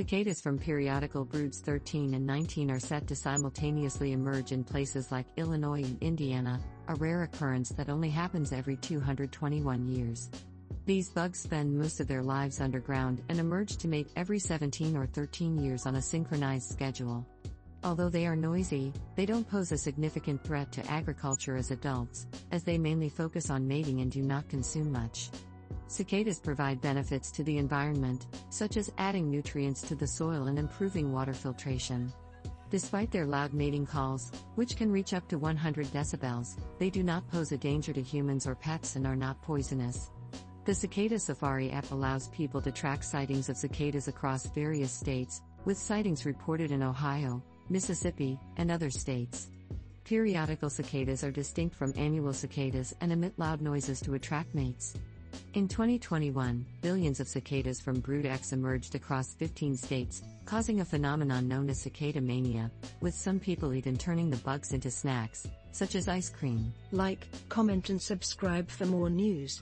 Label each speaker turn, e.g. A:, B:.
A: Cicadas from periodical broods 13 and 19 are set to simultaneously emerge in places like Illinois and Indiana, a rare occurrence that only happens every 221 years. These bugs spend most of their lives underground and emerge to mate every 17 or 13 years on a synchronized schedule. Although they are noisy, they don't pose a significant threat to agriculture as adults, as they mainly focus on mating and do not consume much. Cicadas provide benefits to the environment, such as adding nutrients to the soil and improving water filtration. Despite their loud mating calls, which can reach up to 100 decibels, they do not pose a danger to humans or pets and are not poisonous. The Cicada Safari app allows people to track sightings of cicadas across various states, with sightings reported in Ohio, Mississippi, and other states. Periodical cicadas are distinct from annual cicadas and emit loud noises to attract mates. In 2021, billions of cicadas from Brood X emerged across 15 states, causing a phenomenon known as cicada mania, with some people even turning the bugs into snacks, such as ice cream.
B: Like, comment and subscribe for more news.